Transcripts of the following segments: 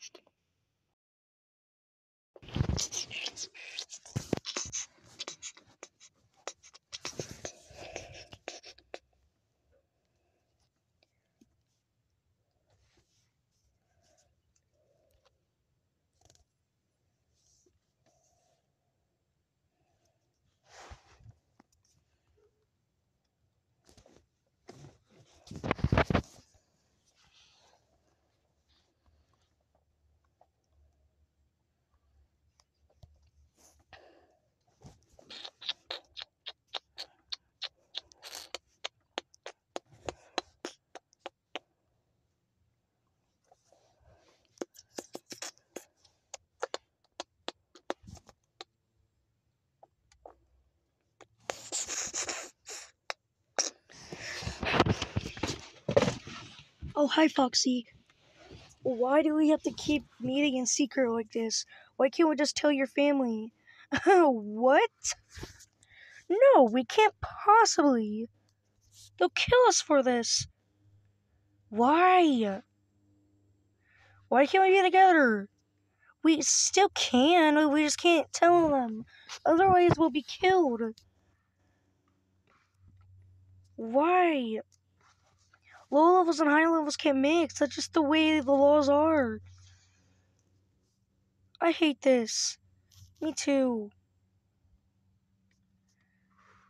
Thank you. Oh, hi, Foxy. Why do we have to keep meeting in secret like this? Why can't we just tell your family? what? No, we can't possibly. They'll kill us for this. Why? Why can't we be together? We still can, we just can't tell them. Otherwise, we'll be killed. Why? Low levels and high levels can't mix. That's just the way the laws are. I hate this. Me too.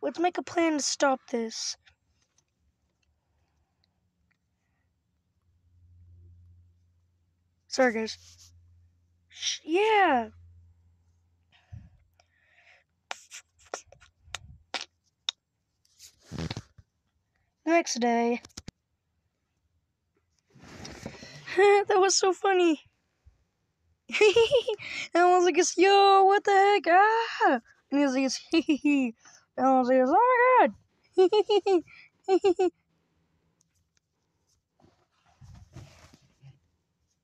Let's make a plan to stop this. Sorry, guys. Shh, yeah. Next day. that was so funny. and I was like, yo, what the heck? Ah! And he was like, hee hee hee. And I was like, oh my god.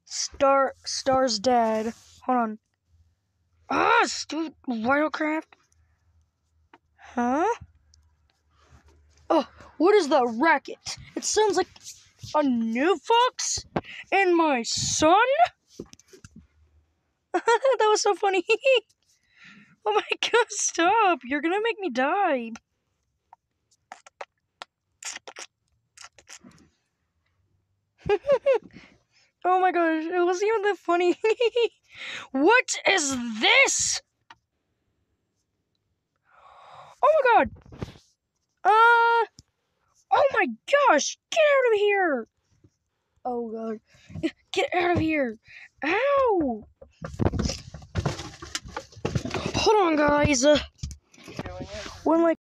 Star Star's dead. Hold on. Ah, stupid Wildcraft. Huh? Oh, what is that racket? It sounds like a new fox and my son? that was so funny. oh my god, stop. You're gonna make me die. oh my gosh, it wasn't even that funny. what is this? Oh my god. Uh Oh my gosh! Get out of here! Oh god. Get out of here! Ow! Hold on, guys. Uh, when like